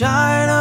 Shine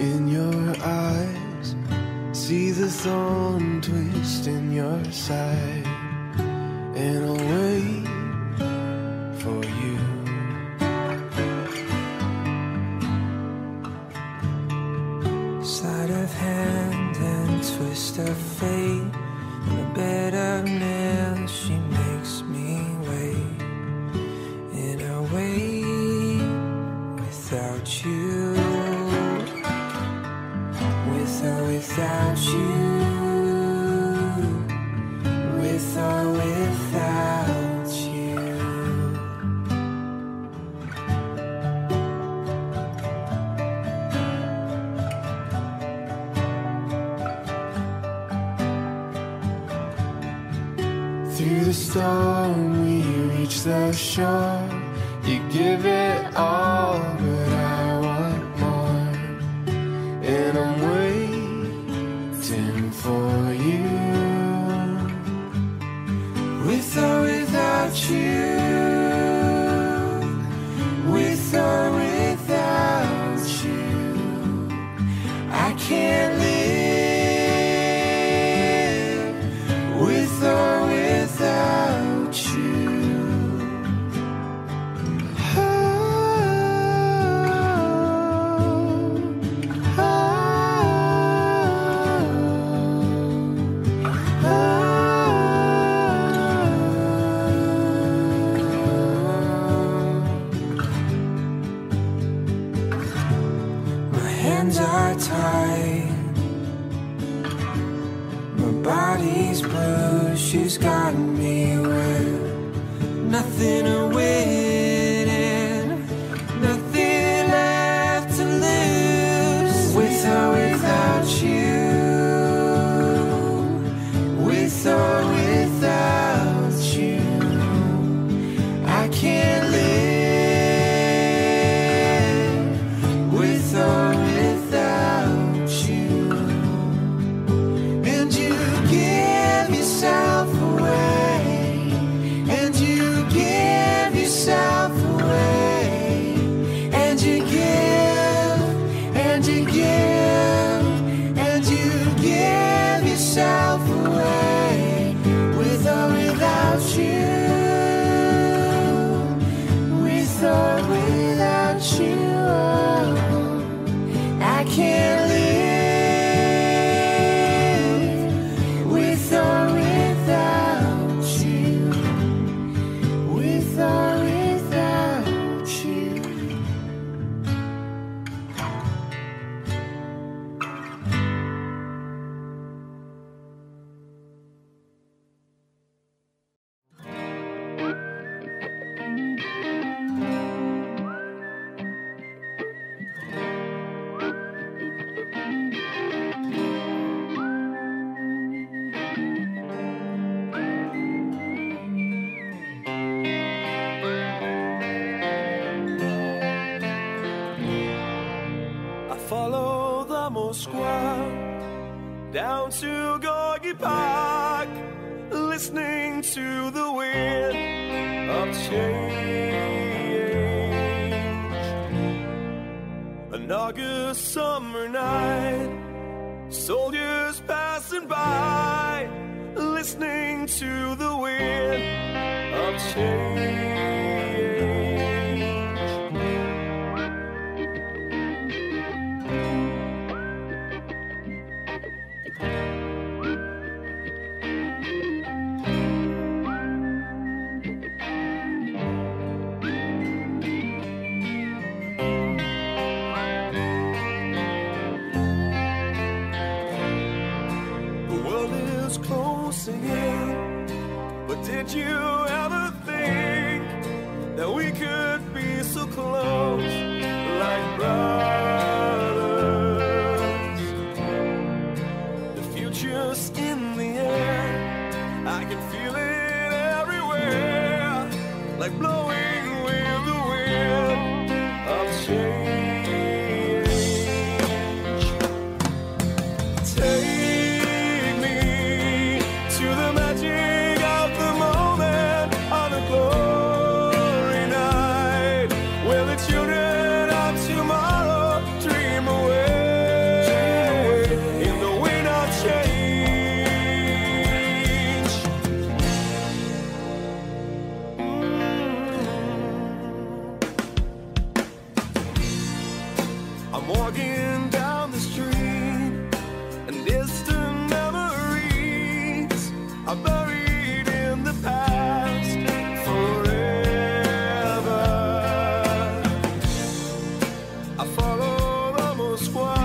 in your eyes. See the thorn twist in your side. Yourself away. I follow the Moskva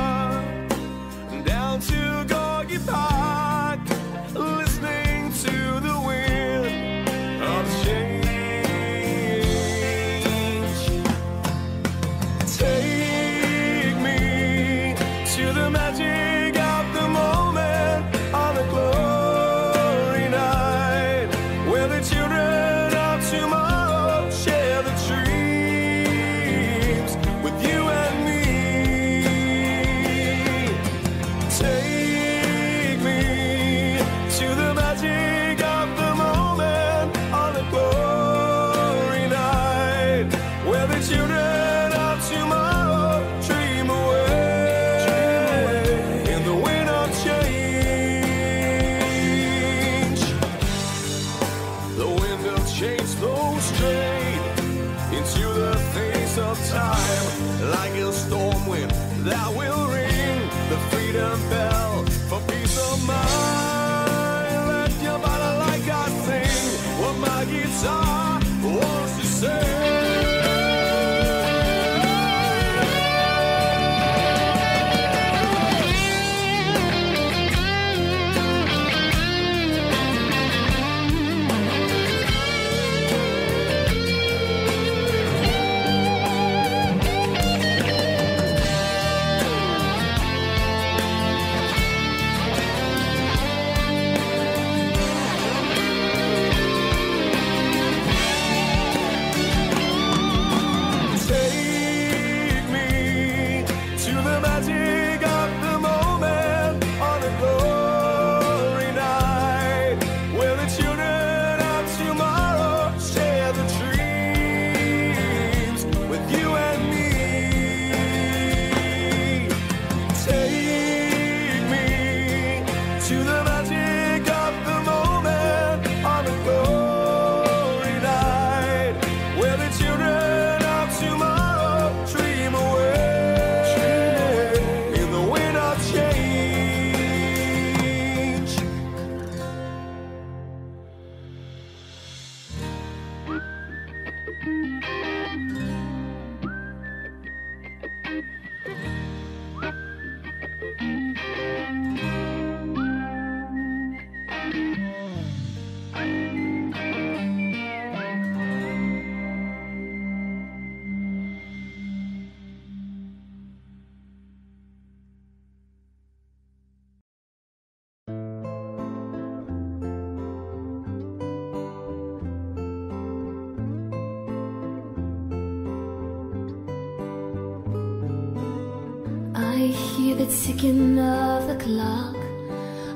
I hear the ticking of the clock.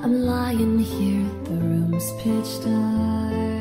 I'm lying here, the room's pitch dark.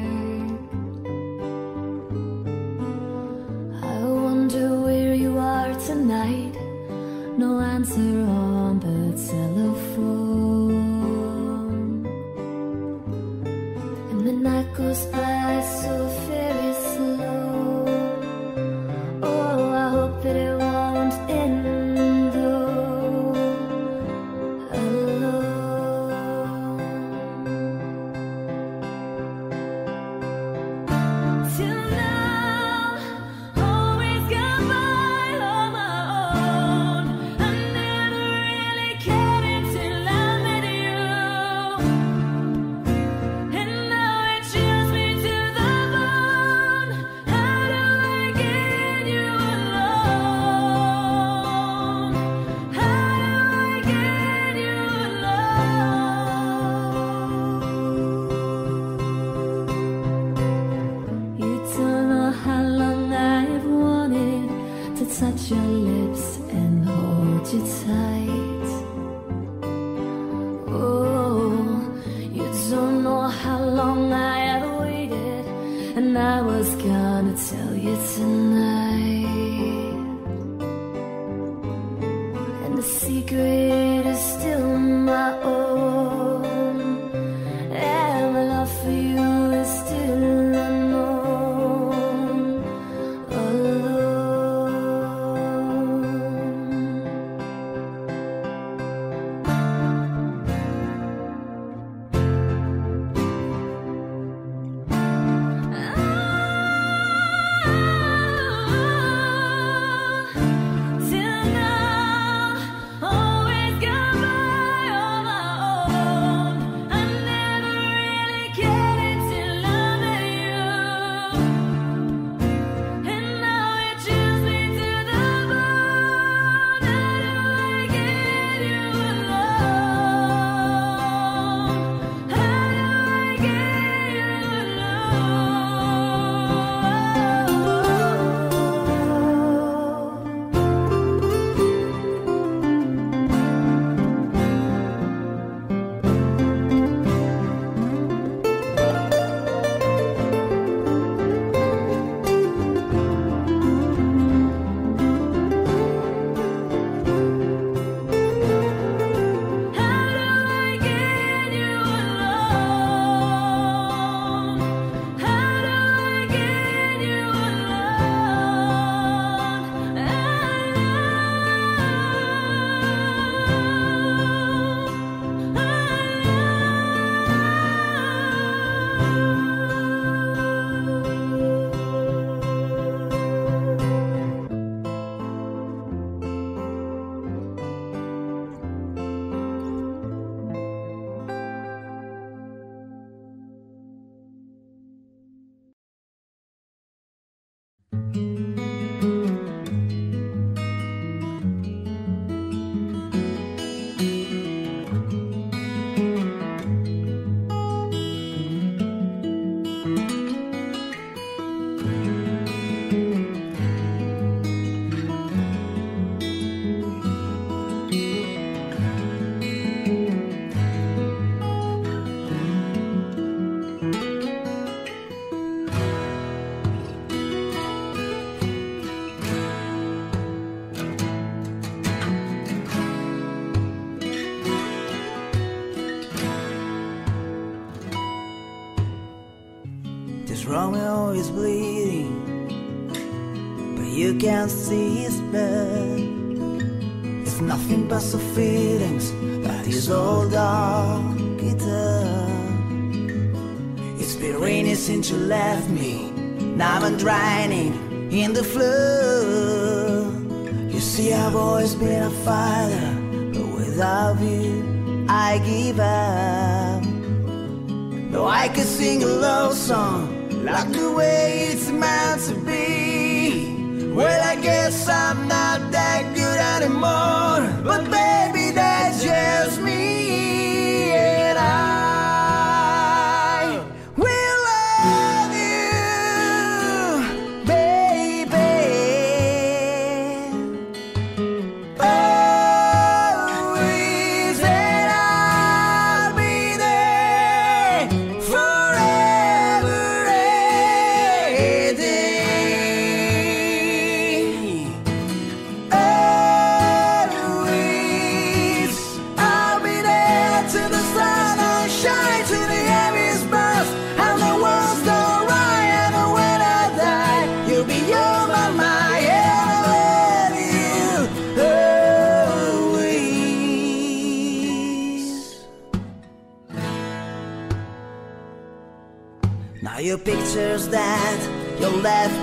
in the flood.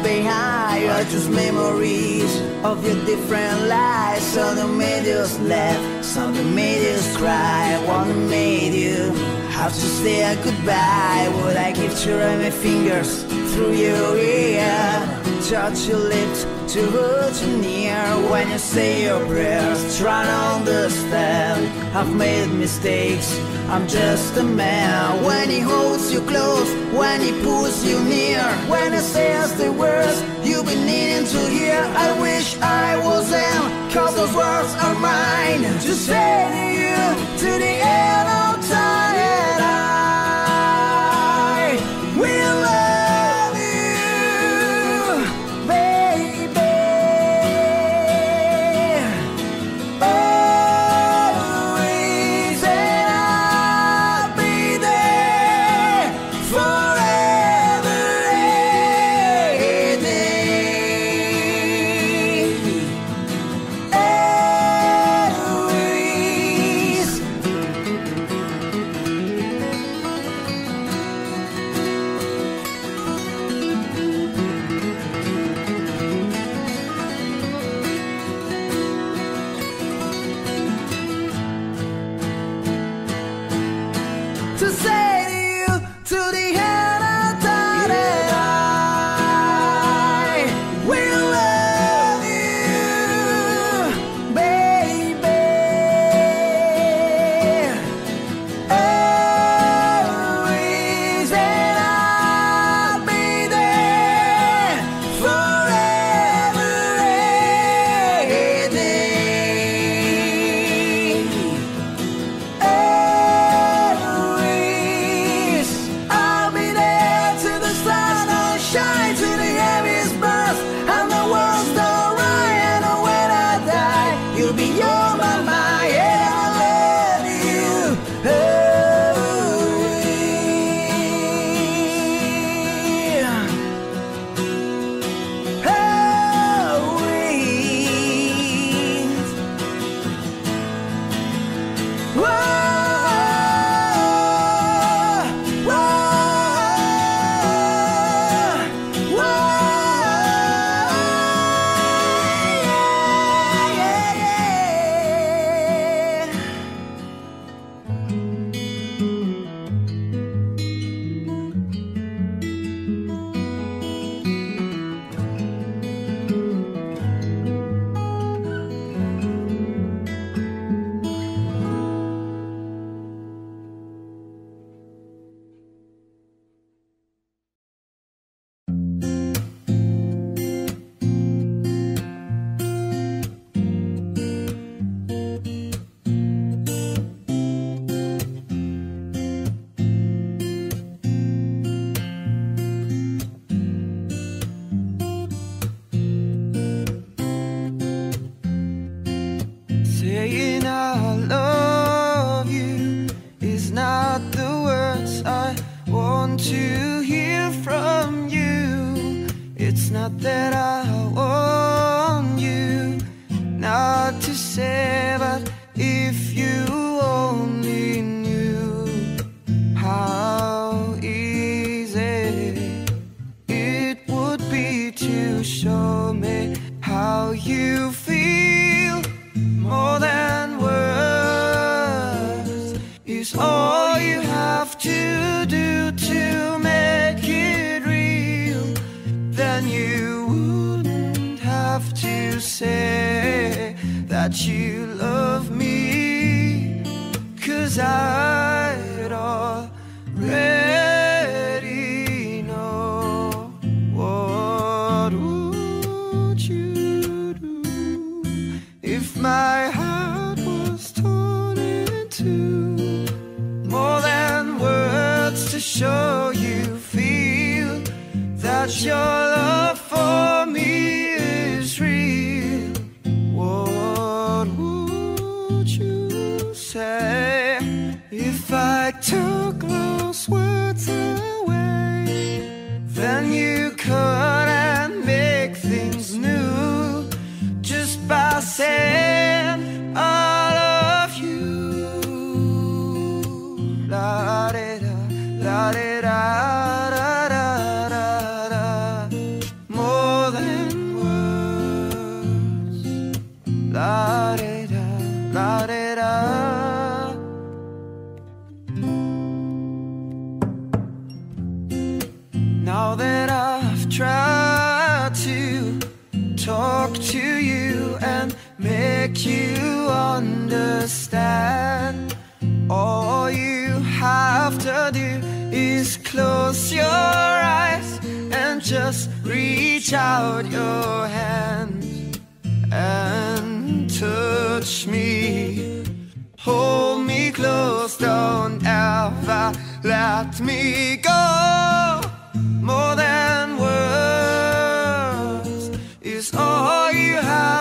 behind are just memories of your different lives. Some that made us laugh, some that made us cry, one made you. Have to say a goodbye. Would I give to run my fingers through your ear? Touch your lips to hold you near. When you say your prayers Try to understand. I've made mistakes. I'm just a man. When he holds you close When he pulls you near. When he says the words You've been needing to hear. I wish I was him Cause those words are mine. To say to you To the end of time.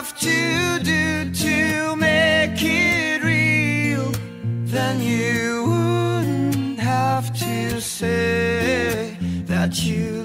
have to do to make it real? Then you wouldn't have to say that you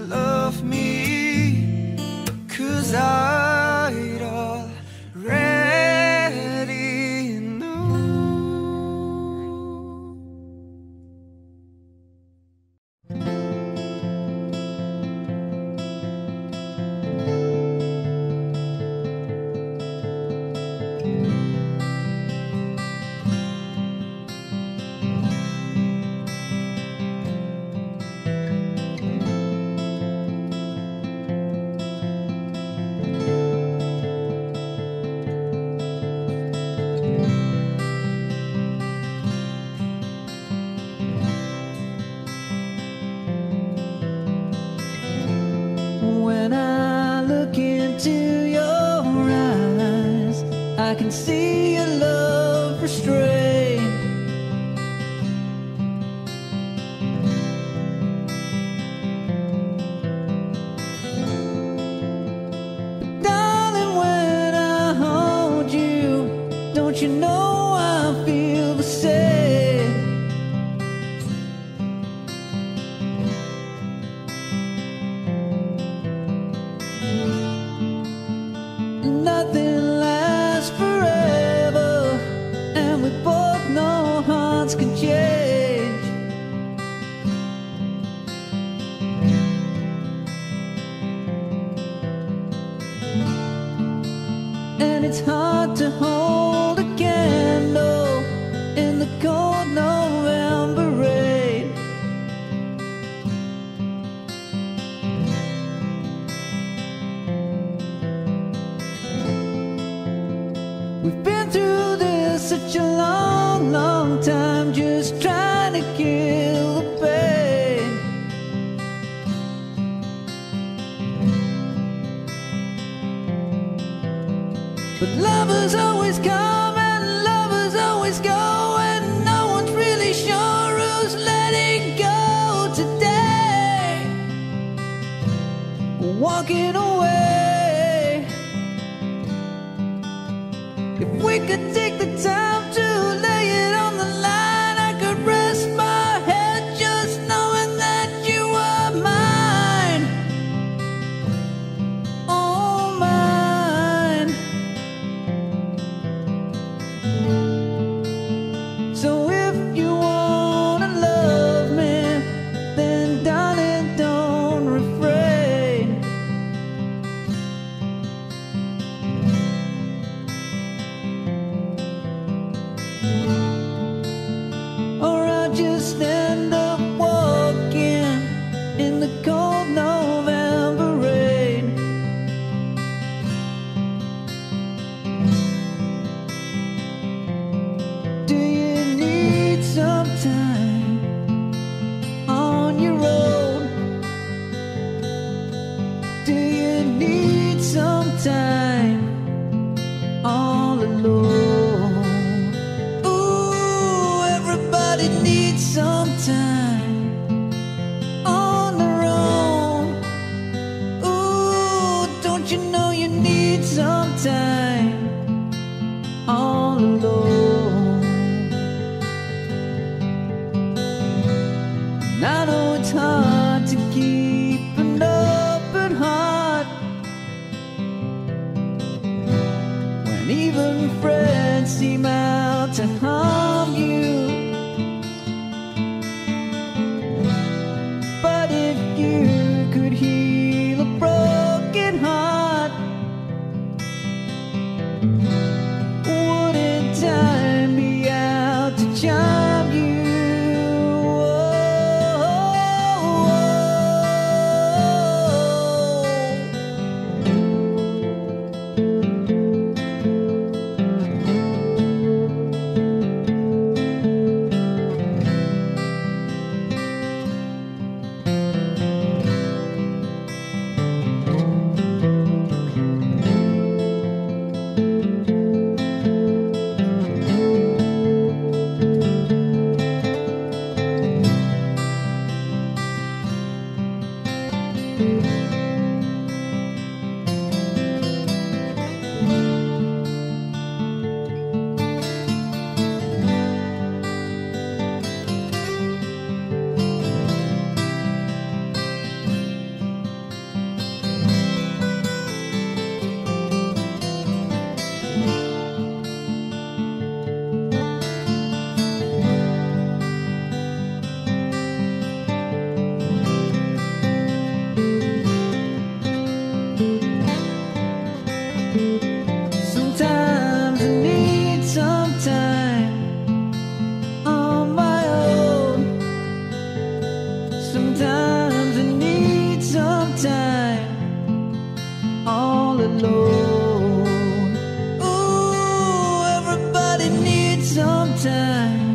sometimes.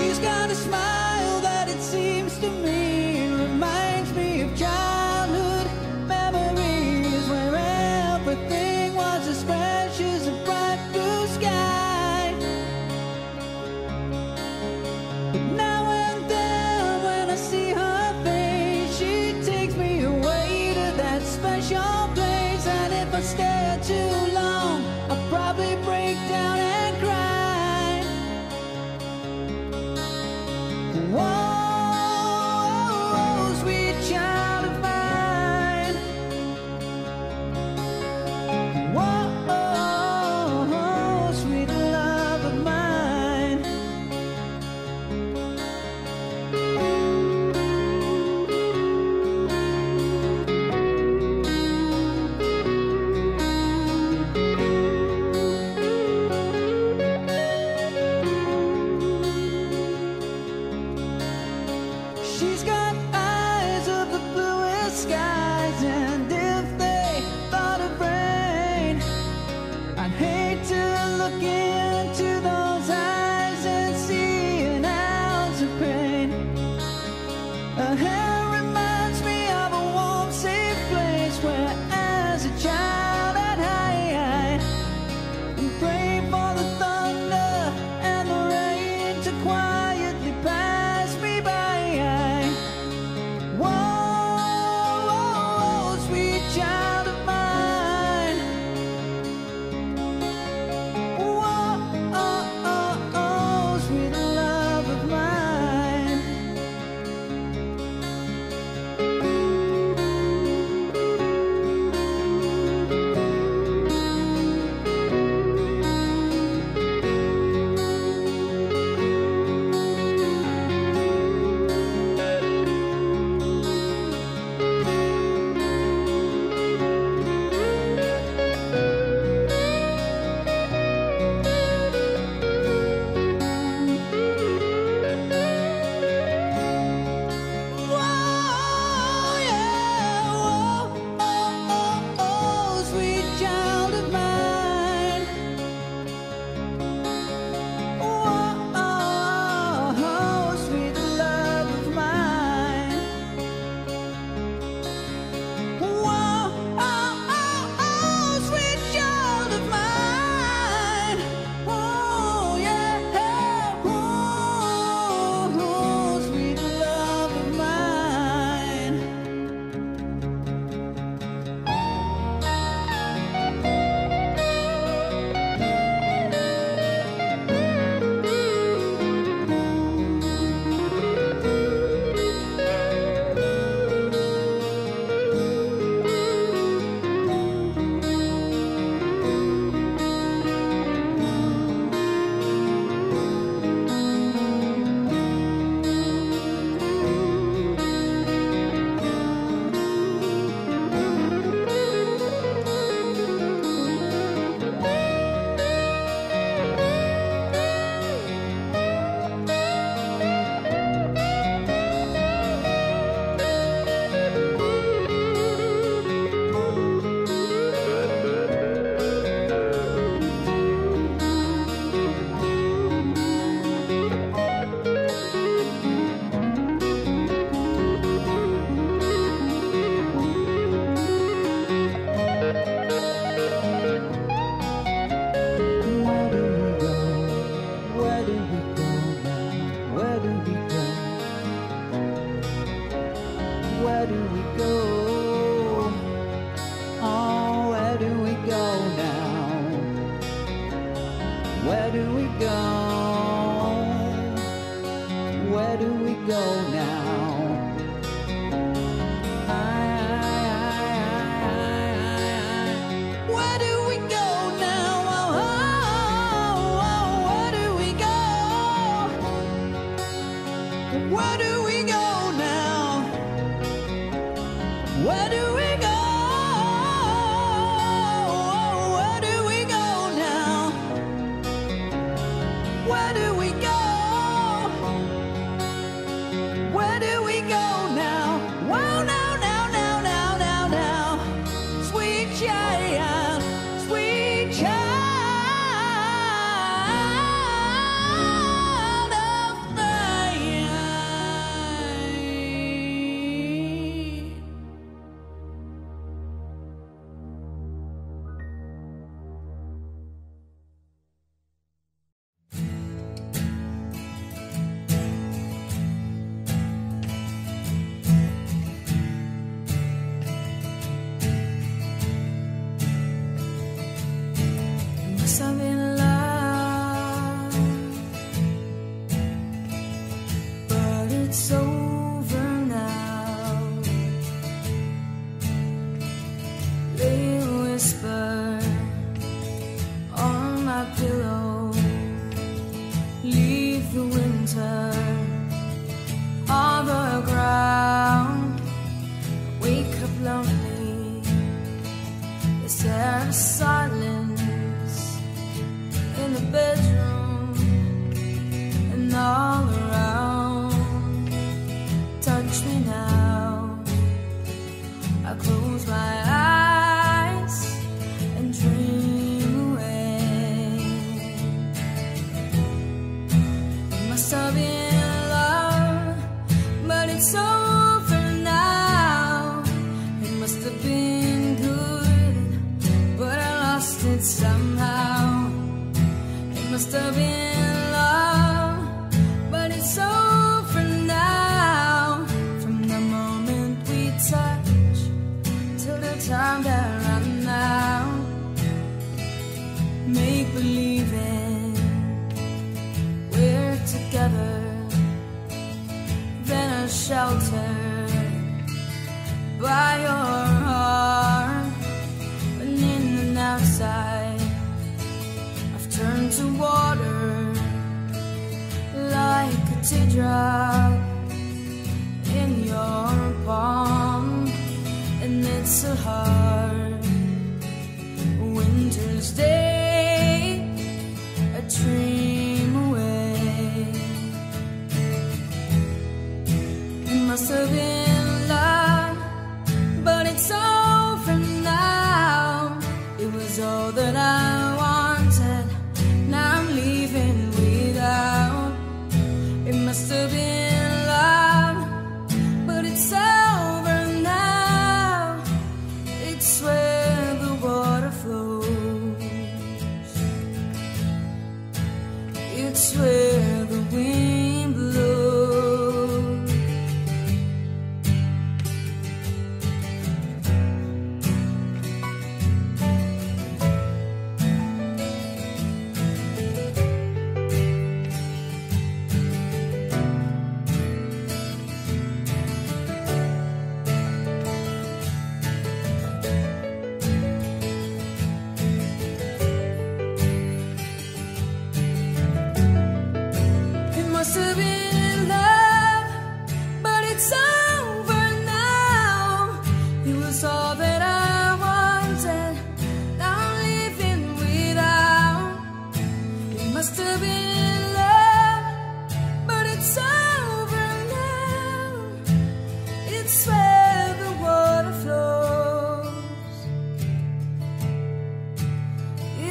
She's got a smile that it seems to me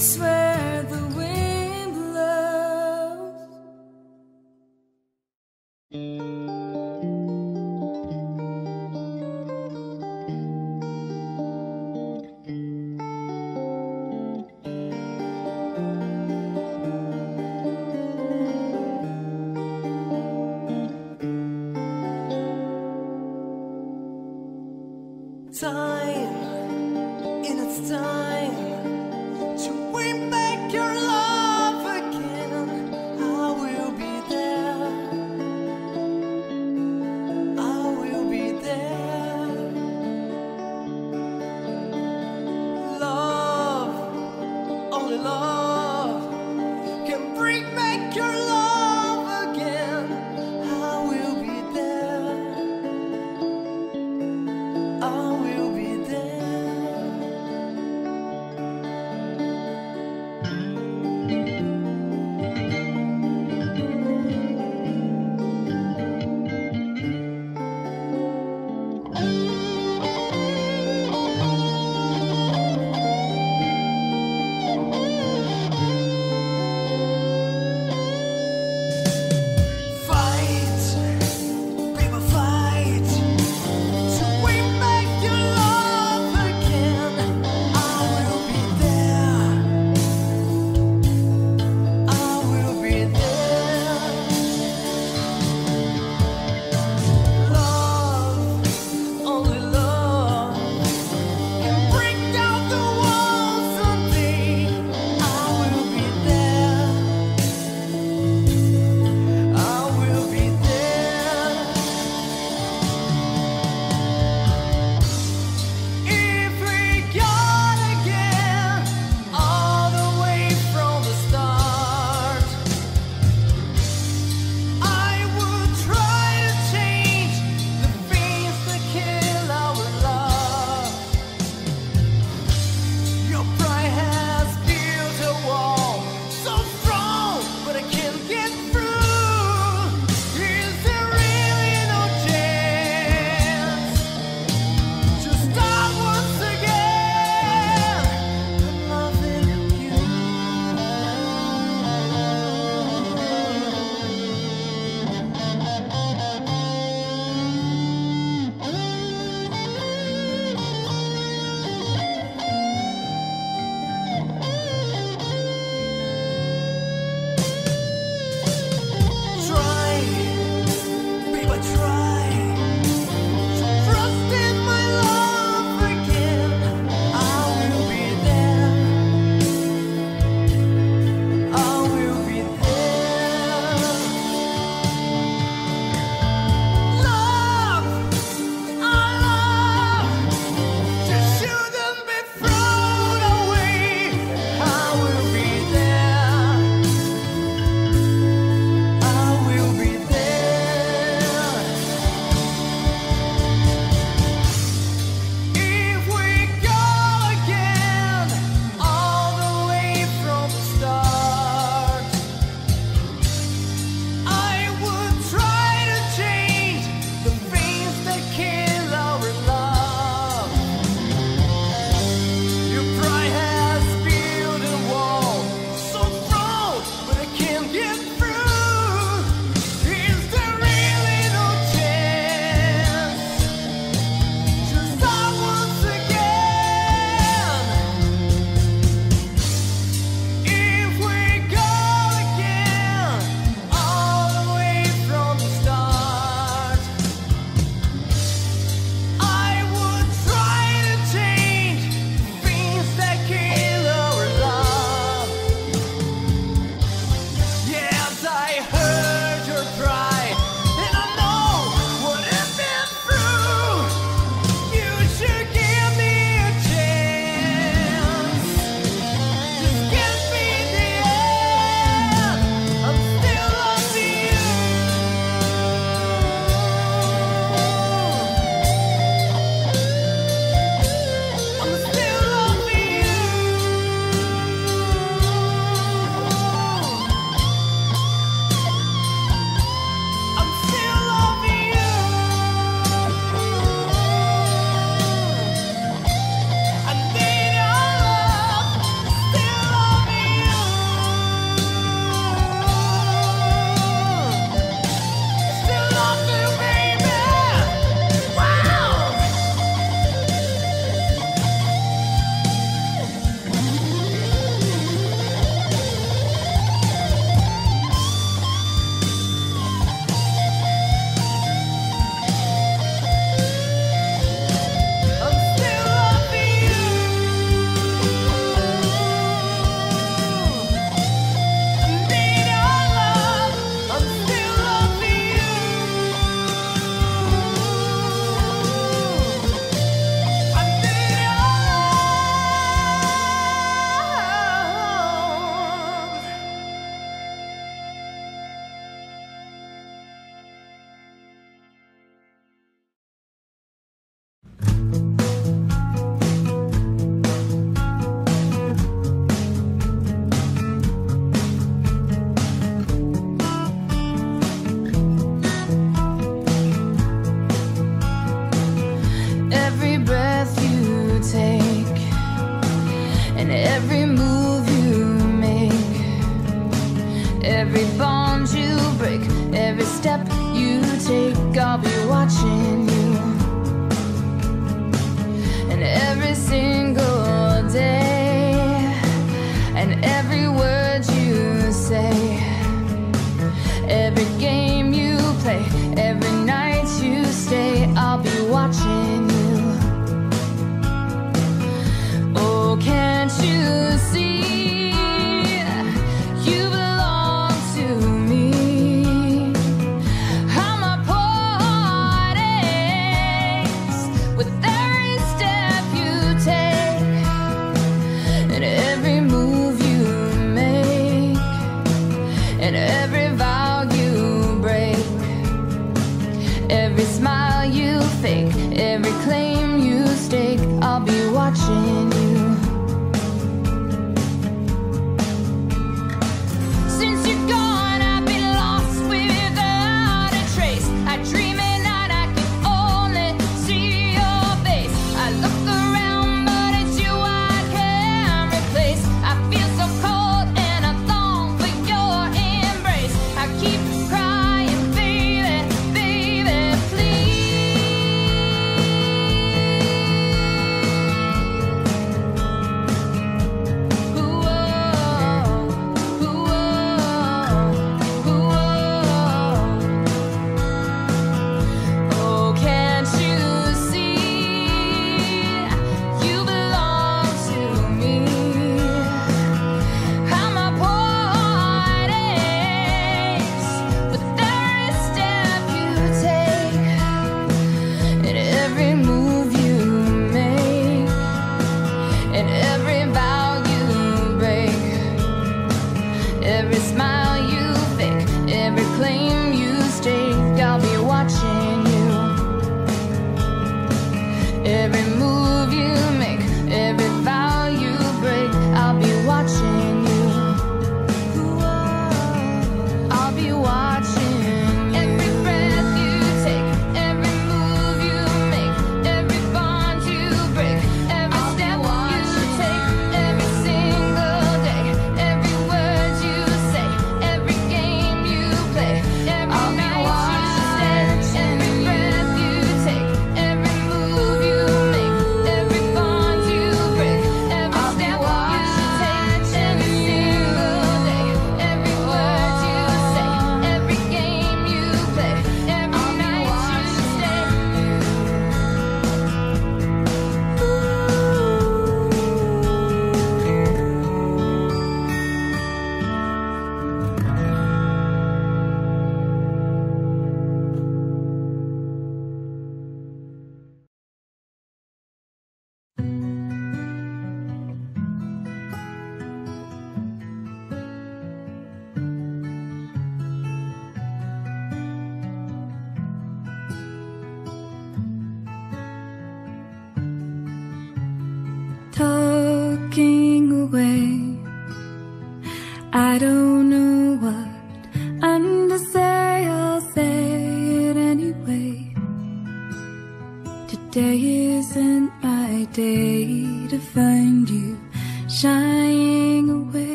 swear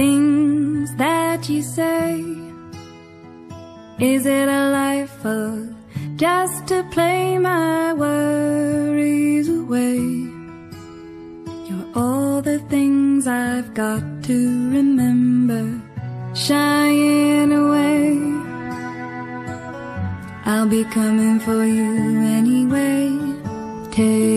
things that you say? Is it a life of just to play my worries away? You're all the things I've got to remember, shying away. I'll be coming for you anyway. Take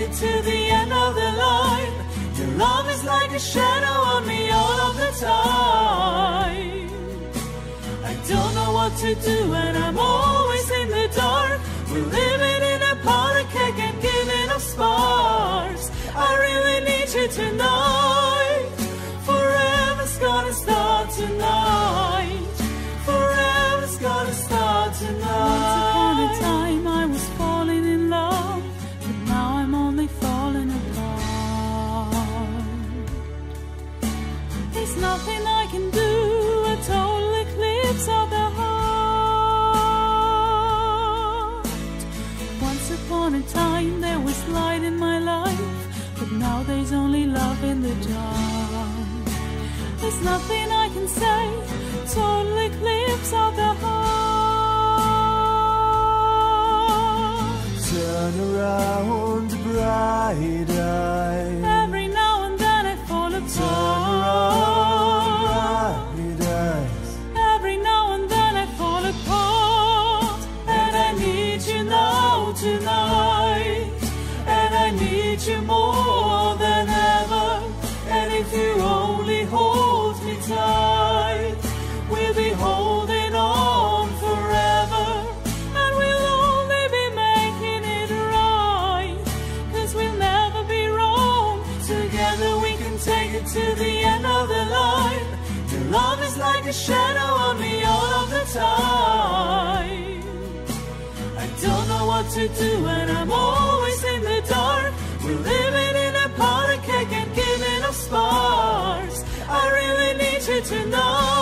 it to the end of the line. Your love is like a shadow on me all of the time. I don't know what to do and I'm always in the dark. We're living in a powder keg and giving off sparks. I really need you tonight. Forever's gonna start nothing I can do, a total eclipse of the heart. Once upon a time there was light in my life, but now there's only love in the dark. There's nothing I can say, total eclipse of the heart. Turn around, bright eyes. A shadow on me all of the time. I don't know what to do and I'm always in the dark. We're living in a powder keg and giving off sparks. I really need you tonight.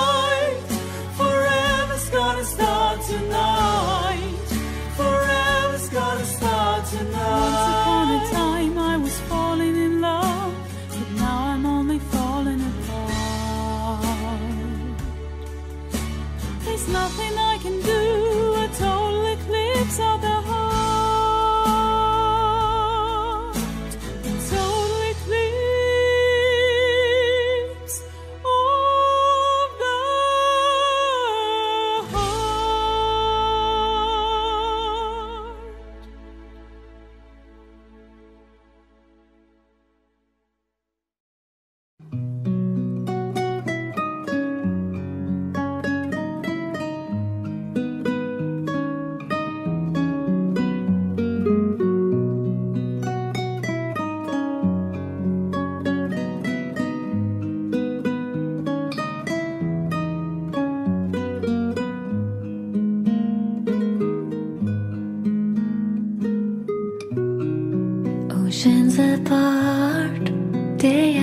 part. Day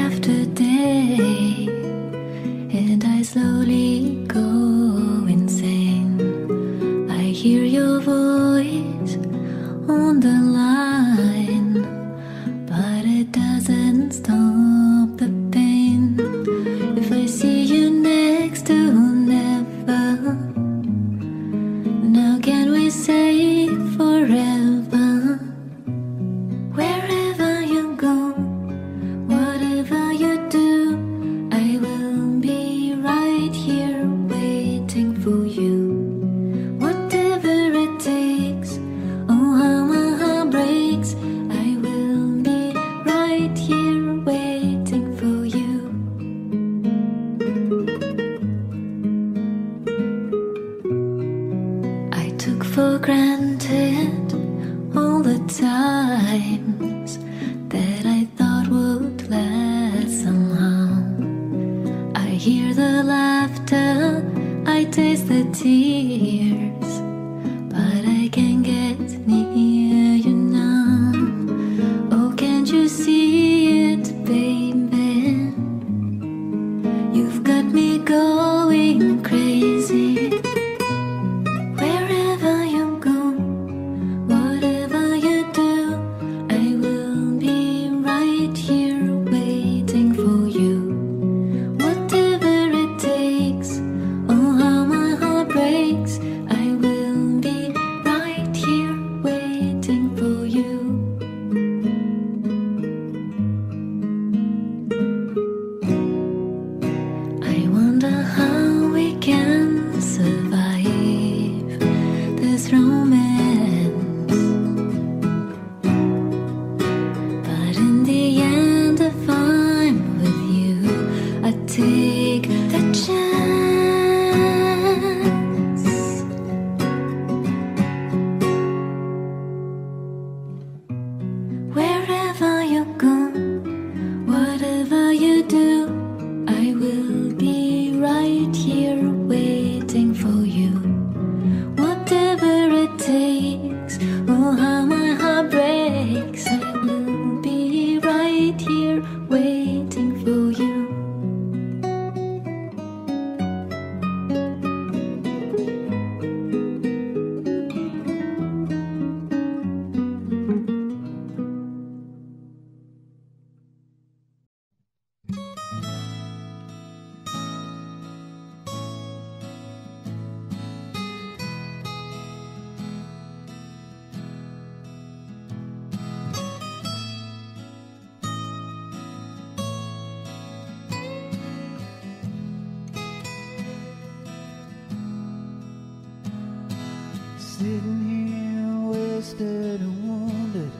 Sitting here wasted and wounded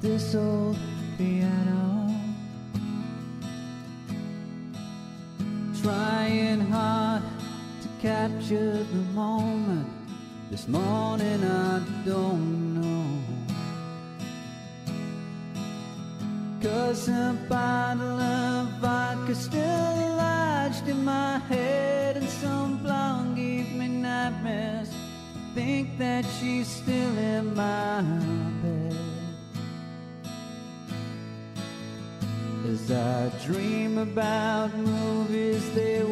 this old piano Trying hard to capture the moment. This morning I don't know. Cause somebody that she's still in my bed. As I dream about movies they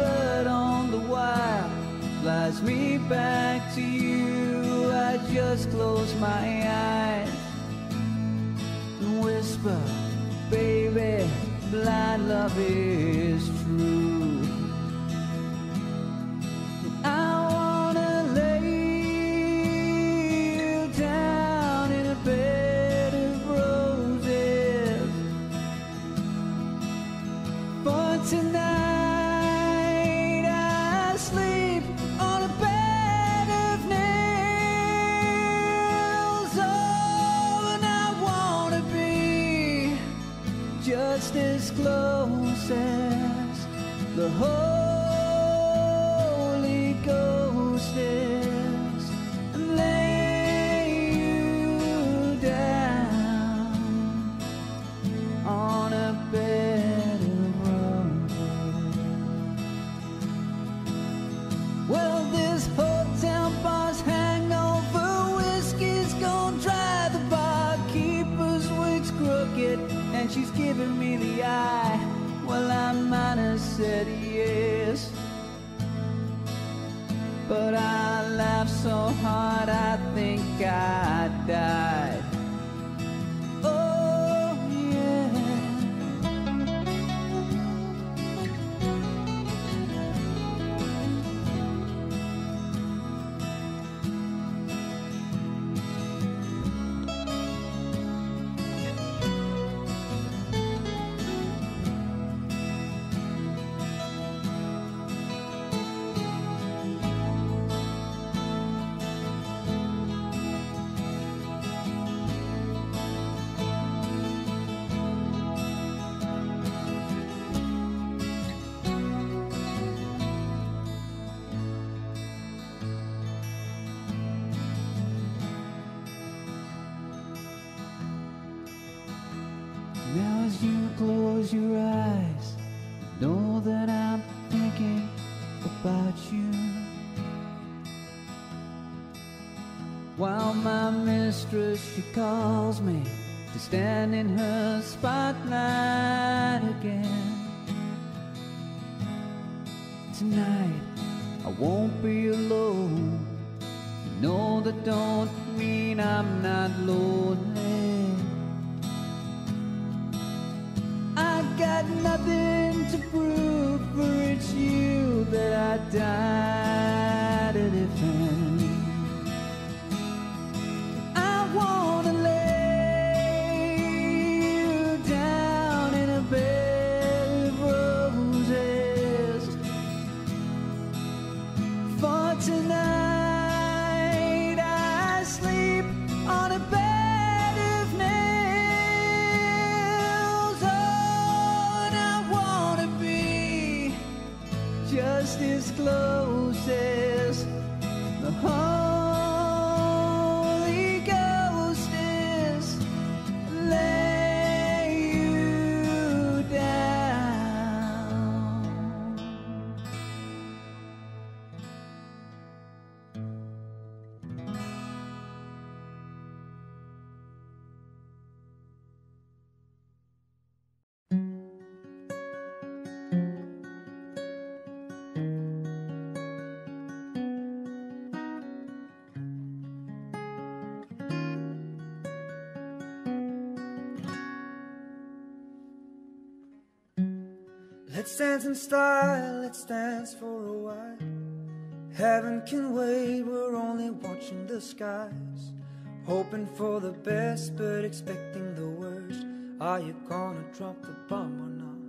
bird on the wire flies me back to you. I just close my eyes and whisper baby blind love is true said yes. But I laughed so hard I think I died. Mistress, she calls me to stand in her spotlight again. Tonight, I won't be alone. Know that don't mean I'm not lonely. I got nothing to prove, for it's you that I died to defend. Let's in style, it stands for a while. Heaven can wait, we're only watching the skies. Hoping for the best, but expecting the worst. Are you gonna drop the bomb or not?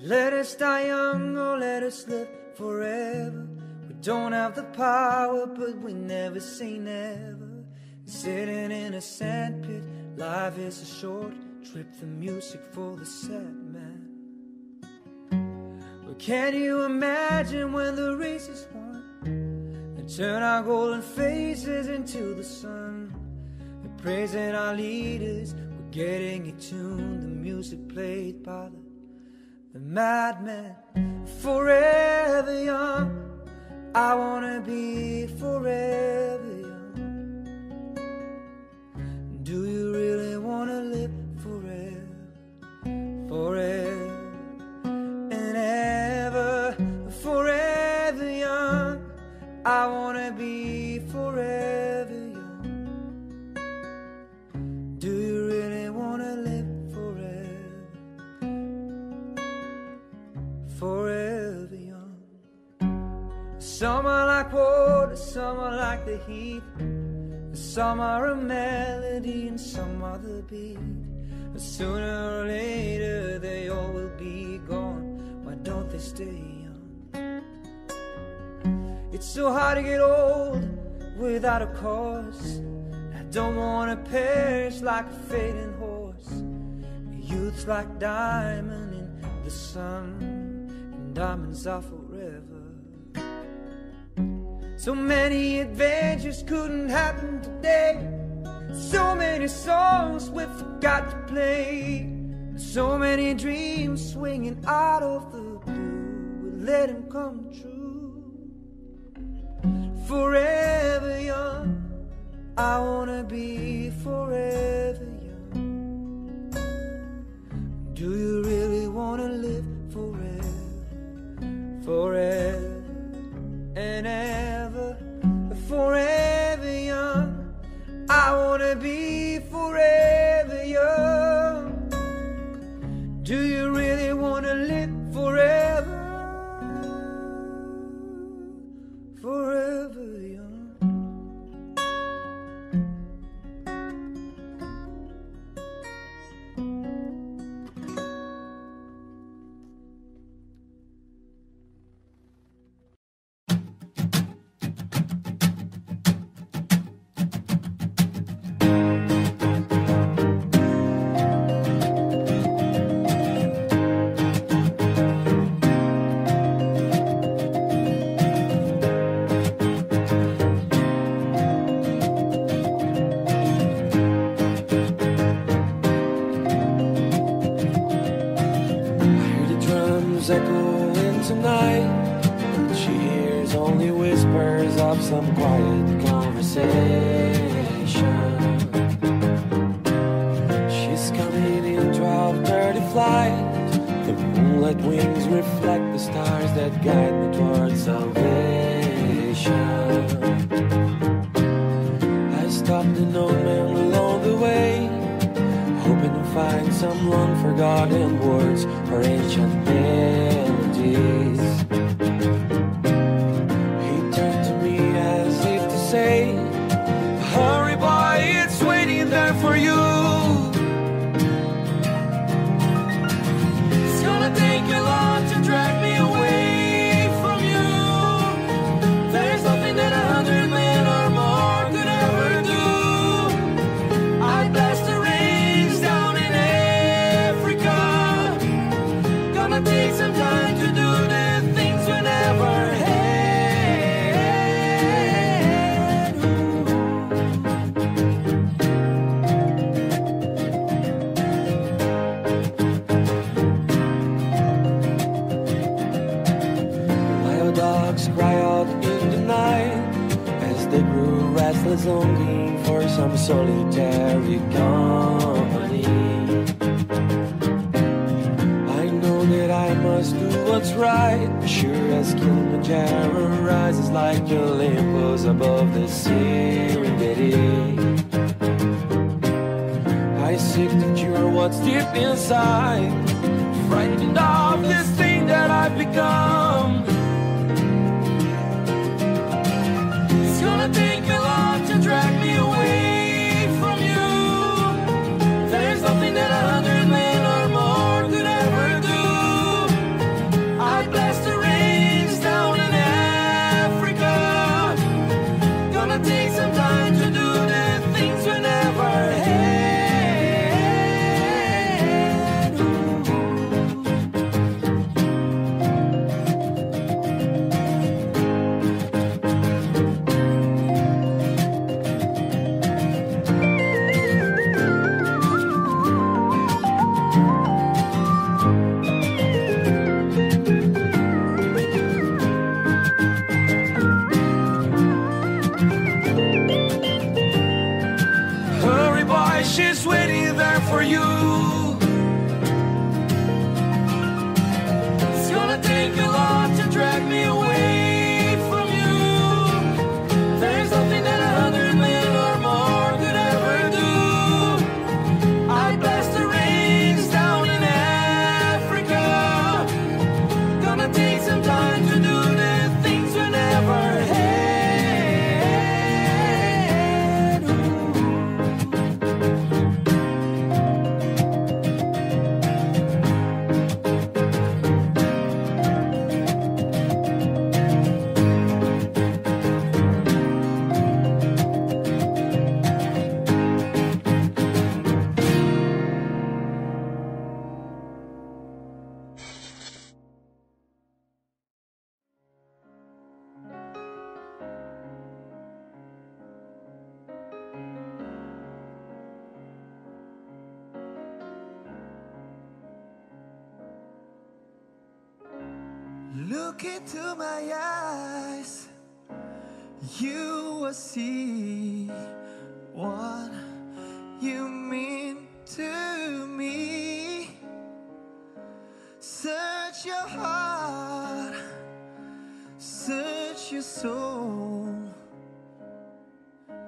Let us die young or let us live forever. We don't have the power, but we never say never. Sitting in a sandpit, life is a short trip. The music for the sad man. We're Can you imagine when the race is won? And turn our golden faces into the sun. And praising our leaders, we're getting it tuned. The music played by the, the madman. Forever young. I wanna be forever young. Do you really wanna live forever? Forever I wanna be forever young. Do you really wanna live forever? Forever young. Some are like water, some are like the heat. Some are a melody and some are the beat. But sooner or later they all will be gone. Why don't they stay? It's so hard to get old without a cause. I don't wanna perish like a fading horse. Youth's like diamond in the sun, and diamonds are forever. So many adventures couldn't happen today. So many songs we forgot to play. So many dreams swinging out of the blue. We let them come true. Forever young. I wanna be forever young. Do you really wanna live forever? Forever and ever, forever young. I wanna be forever young. Do you really wanna live forever? Restless, longing for some solitary company. I know that I must do what's right, sure as Kilimanjaro rises like Olympus above the Serengeti. I seek to cure what's deep inside, frightened of this thing that I've become.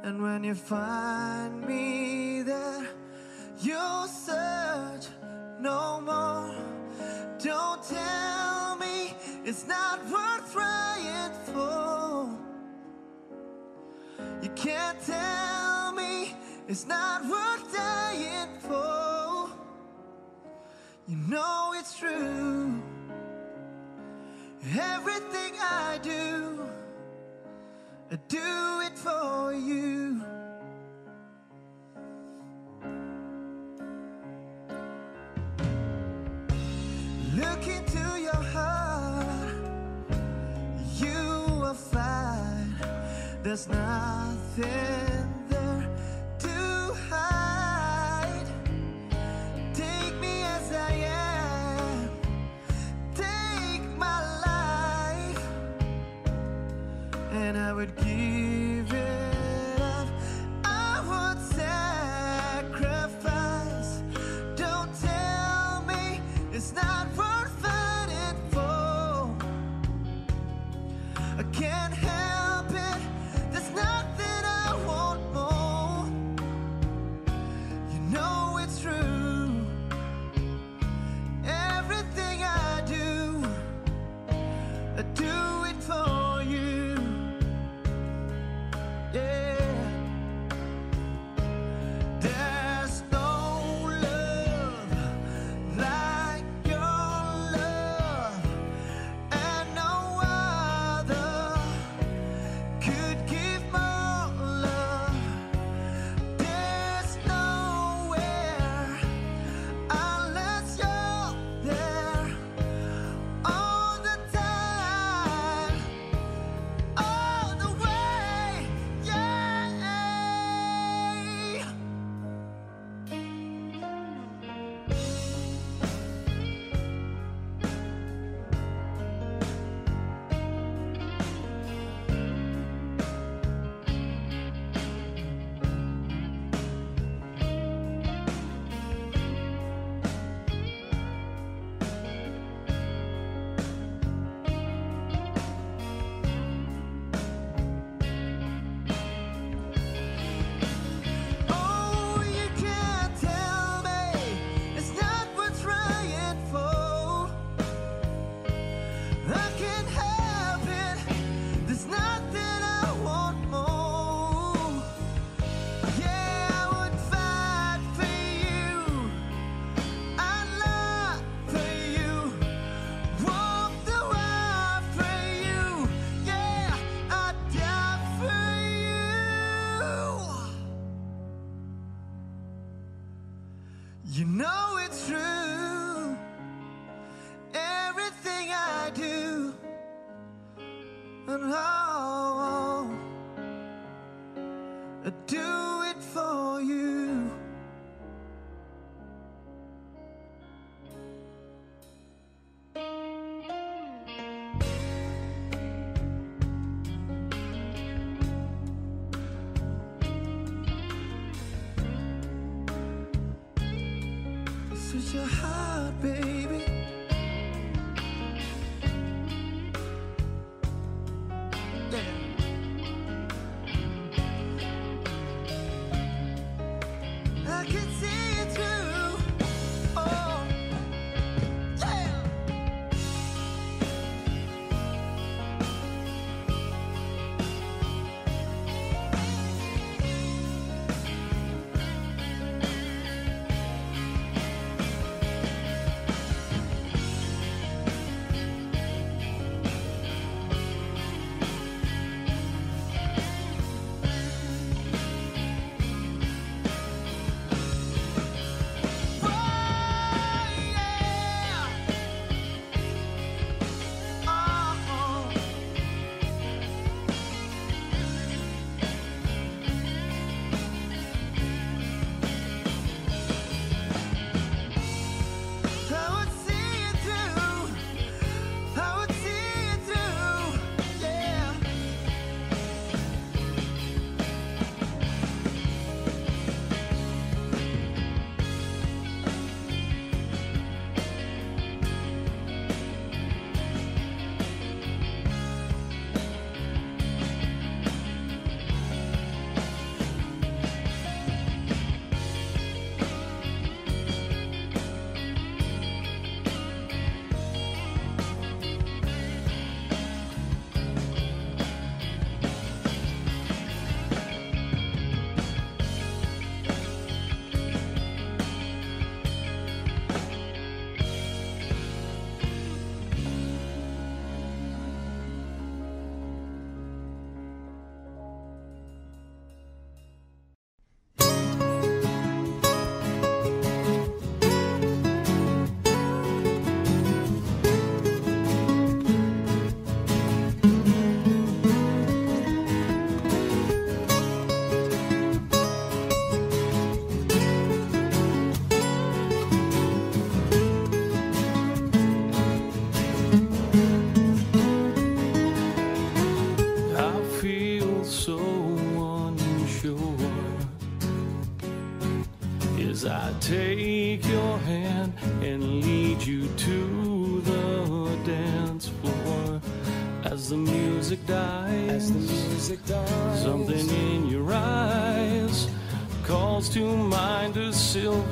And when you find me there, you'll search no more. Don't tell me it's not worth trying for. You can't tell me it's not worth dying for. You know it's true. Everything I do. I do it for you. Look into your heart, you will find there's nothing.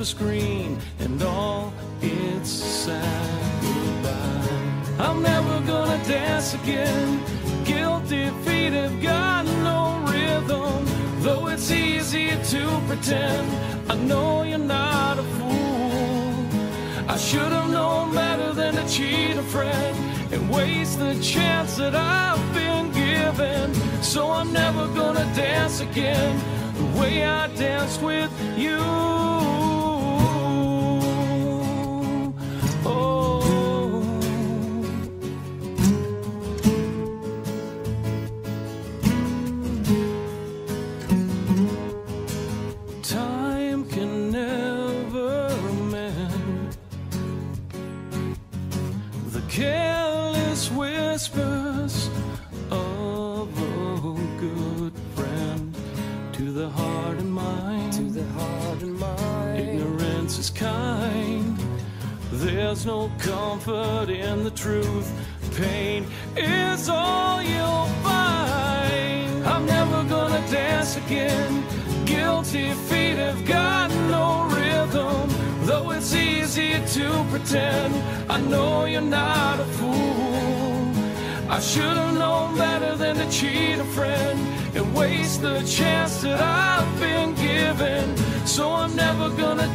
Screen and all its sad goodbye. I'm never gonna dance again. Guilty feet have got no rhythm, though it's easy to pretend. I know you're not a fool. I should have known better than to cheat a friend and waste the chance that I've been given. So I'm never gonna dance again the way I danced with you.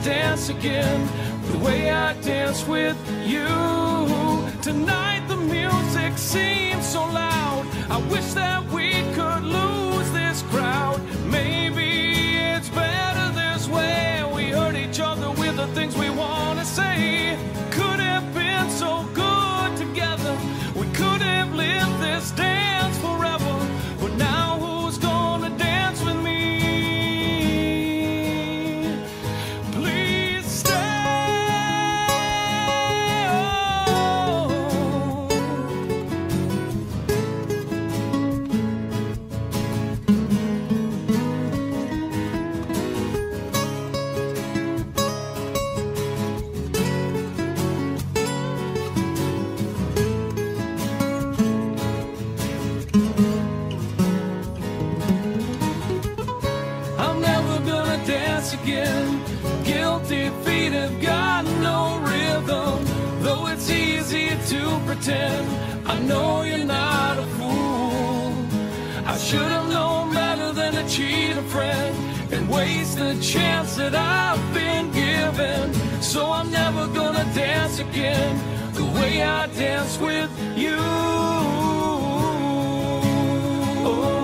Dance again. The way I pretend. I know you're not a fool. I should have known better than to cheat a friend and waste the chance that I've been given. So I'm never gonna dance again the way I danced with you. Oh.